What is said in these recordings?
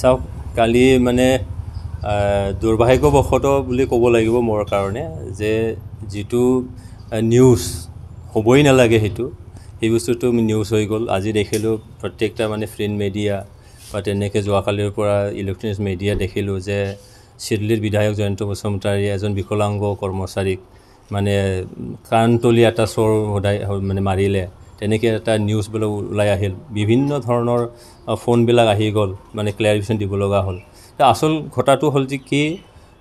চাওক কালি মানে দুৰ্ভাগ্যবশতঃ বুলি ক'ব লাগিব মোৰ কাৰণে যে যিটো নিউজ হ'বই নালাগে সেইটো। সেই বস্তুটো নিউজ হৈ গ'ল। আজি দেখিলোঁ প্ৰত্যেকটা মানে প্ৰিণ্ট মিডিয়া বা তেনেকৈ যোৱাকালিৰ পৰা ইলেক্ট্ৰনিক্স মিডিয়া দেখিলোঁ যে চিডলিৰ বিধায়ক জয়ন্ত বসুমতাৰীয়ে এজন বিকলাংগ কৰ্মচাৰীক মানে কাণতলীয়া এটা চোৰ সদায় মানে মাৰিলে। তেনেকৈ এটা নিউজ বোলে ওলাই আহিল। বিভিন্ন ধৰণৰ ফোনবিলাক আহি গ'ল মানে ক্লেৰিফিকেশ্যন দিব লগা হ'ল। আচল ঘটাটো হ'ল যে কি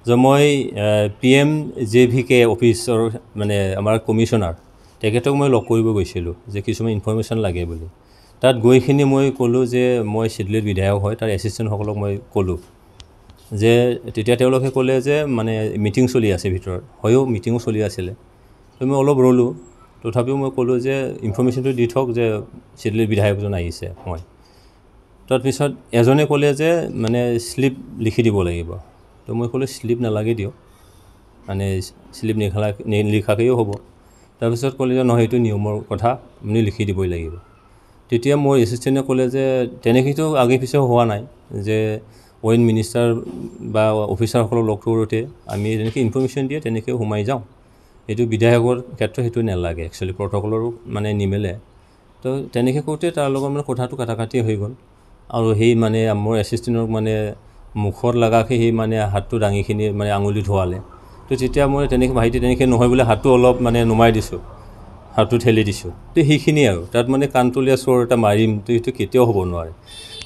যে মই P M J V K অফিচৰ মানে আমাৰ কমিশ্যনাৰ তেখেতক মই লগ কৰিব গৈছিলোঁ যে কিছুমান ইনফৰ্মেশ্যন লাগে বুলি। তাত গৈখিনি মই ক'লোঁ যে মই চিডলিৰ বিধায়ক হয় তাৰ এছিষ্টেণ্টসকলক মই ক'লোঁ। যে তেতিয়া তেওঁলোকে ক'লে যে মানে মিটিং চলি আছে ভিতৰত হয়ও মিটিঙো চলি আছিলে। তো মই অলপ ৰ'লোঁ। তথাপিও মই ক'লোঁ যে ইনফৰ্মেশ্যনটো দি থওক যে চিডলিৰ বিধায়কজন আহিছে মই। তাৰপিছত এজনে ক'লে যে মানে শ্লিপ লিখি দিব লাগিব। তো মই ক'লোঁ শ্লিপ নালাগে দিয়ক। মানে শ্লিপ নিখালা নিলিখাকৈও হ'ব। তাৰপিছত ক'লে যে নহয় এইটো নিয়মৰ কথা। আপুনি লিখি দিবই লাগিব। তেতিয়া মোৰ এছিষ্টেণ্টে ক'লে যে তেনেকৈতো আগে পিছে হোৱা নাই যে ৱেন মিনিষ্টাৰ বা অফিচাৰসকলক লগ কৰোঁতে আমি যেনেকৈ ইনফৰ্মেশ্যন দিয়ে তেনেকৈ সোমাই যাওঁ। এইটো বিধায়কৰ ক্ষেত্ৰত সেইটো নালাগে একচুৱেলি প্ৰট'কলৰো মানে নিমিলে। তো তেনেকৈ কৰোঁতে তাৰ লগত মানে কথাটো কাটাকাটি হৈ গ'ল। আৰু সেই মানে মোৰ এছিষ্টেণ্টক মানে মুখত লগাকৈ সেই মানে হাতটো দাঙিখিনি মানে আঙুলি ধোৱালে। তো তেতিয়া মই তেনেকৈ ভাইটি তেনেকৈ নহয় বোলে হাতটো অলপ মানে নমাই দিছোঁ হাতটো ঠেলি দিছোঁ। তো সেইখিনিয়ে আৰু তাত মানে কাণতলীয়া চোৰ এটা মাৰিম তো সেইটো কেতিয়াও হ'ব নোৱাৰে।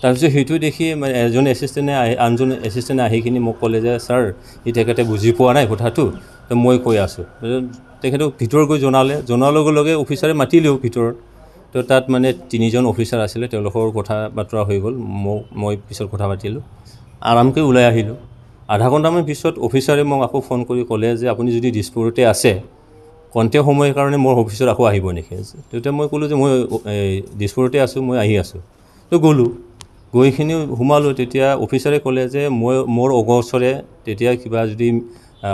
তাৰপিছত সেইটো দেখি মানে এজন এছিষ্টেণ্টে আহি আনজন এছিষ্টেণ্টে আহি কিনি মোক ক'লে যে ছাৰ ই তেখেতে বুজি পোৱা নাই কথাটো। তো মই কৈ আছোঁ। তেখেতক ভিতৰত গৈ জনালে জনোৱাৰ লগে লগে অফিচাৰে মাতিলেও ভিতৰত। তো তাত মানে তিনিজন অফিচাৰ আছিলে তেওঁলোকৰ কথা বতৰা হৈ গ'ল। মোক মই পিছত কথা পাতিলোঁ। আৰামকৈ ওলাই আহিলোঁ। আধা ঘণ্টামান পিছত অফিচাৰে মোক আকৌ ফোন কৰি ক'লে যে আপুনি যদি দিছপুৰতে আছে কণ্টেক সময়ৰ কাৰণে মোৰ অফিচত আকৌ আহিব নেকি? তেতিয়া মই ক'লোঁ যে মই দিছপুৰতে আছোঁ মই আহি আছোঁ। তো গ'লোঁ। গৈখিনি সোমালোঁ। তেতিয়া অফিচাৰে ক'লে যে মই মোৰ অগোচৰে তেতিয়া কিবা যদি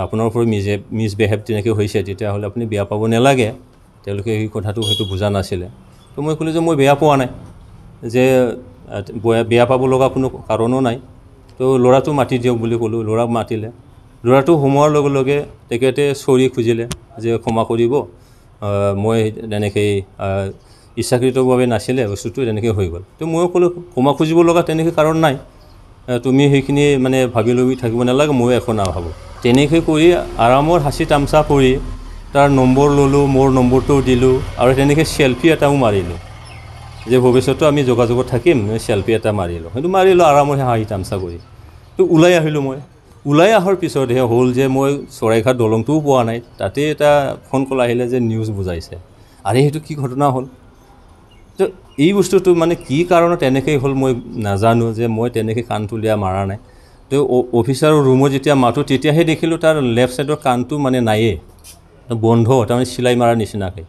আপোনাৰ ওপৰত মিজে মিছবিহেভ তেনেকৈ হৈছে তেতিয়াহ'লে আপুনি বেয়া পাব নালাগে। তেওঁলোকে সেই কথাটো হয়তো বুজা নাছিলে। তো মই ক'লোঁ যে মই বেয়া পোৱা নাই যে বেয়া পাব লগা কোনো কাৰণো নাই। তো ল'ৰাটো মাতি দিয়ক বুলি ক'লোঁ ল'ৰাক মাতিলে। ল'ৰাটো সোমোৱাৰ লগে লগে তেখেতে চৰি খুজিলে যে ক্ষমা কৰিব। মই তেনেকৈ ইচ্ছাকৃতভাৱে নাছিলে বস্তুটো তেনেকৈ হৈ গ'ল। তো ময়ো ক'লোঁ ক্ষমা খুজিব লগা তেনেকৈ কাৰণ নাই। তুমি সেইখিনি মানে ভাবি লৈ থাকিব নালাগে ময়ো একো নাভাবোঁ। তেনেকৈ কৰি আৰামৰ হাঁচি তামচা কৰি তাৰ নম্বৰ ল'লোঁ মোৰ নম্বৰটোও দিলোঁ আৰু তেনেকৈ চেল্ফি এটাও মাৰিলোঁ। যে ভৱিষ্যতেও আমি যোগাযোগত থাকিম চেল্ফি এটা মাৰিলোঁ। সেইটো মাৰিলোঁ আৰামত হাঁহি তামচা কৰি। তো ওলাই আহিলোঁ মই। ওলাই অহাৰ পিছতহে হ'ল যে মই চৰাইঘাট দলংটোও পোৱা নাই। তাতে এটা ফোন কল আহিলে যে নিউজ বুজাইছে। আৰে সেইটো কি ঘটনা হ'ল? তো এই বস্তুটো মানে কি কাৰণত তেনেকৈ হ'ল মই নাজানো যে মই তেনেকৈ কাণতলীয়া মাৰা নাই। তো অফিচাৰৰ ৰুমত যেতিয়া মাতোঁ তেতিয়াহে দেখিলোঁ তাৰ লেফ্ট ছাইডৰ কাণটো মানে নায়েই বন্ধ তাৰমানে চিলাই মৰাৰ নিচিনাকৈ।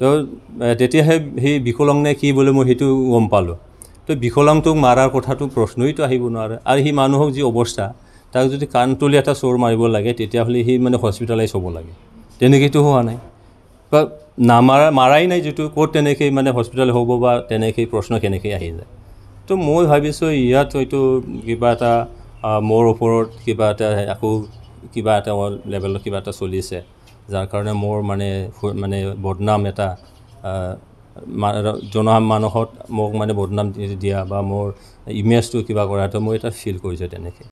তো তেতিয়াহে সেই বিকলং নে কি বোলে মই সেইটো গম পালোঁ। তো বিকলাংটোক মাৰাৰ কথাটো প্ৰশ্নইতো আহিব নোৱাৰে। আৰু সেই মানুহক যি অৱস্থা তাক যদি কাণতলি এটা চোৰ মাৰিব লাগে তেতিয়াহ'লে সি মানে হস্পিটেলাইজ হ'ব লাগে। তেনেকৈতো হোৱা নাই। বা নামাৰা মাৰাই নাই যিটো ক'ত তেনেকৈ মানে হস্পিটেল হ'ব বা তেনেকৈ প্ৰশ্ন কেনেকৈ আহি যায়। তো মই ভাবিছোঁ ইয়াত হয়তো কিবা এটা মোৰ ওপৰত কিবা এটা আকৌ কিবা এটা লেভেলত কিবা এটা চলিছে। যাৰ কাৰণে মোৰ মানে মানে বদনাম এটা জনা মানুহত মোক মানে বদনাম দিয়া বা মোৰ ইমেজটো কিবা কৰাটো মই এটা ফিল কৰিছোঁ তেনেকৈ।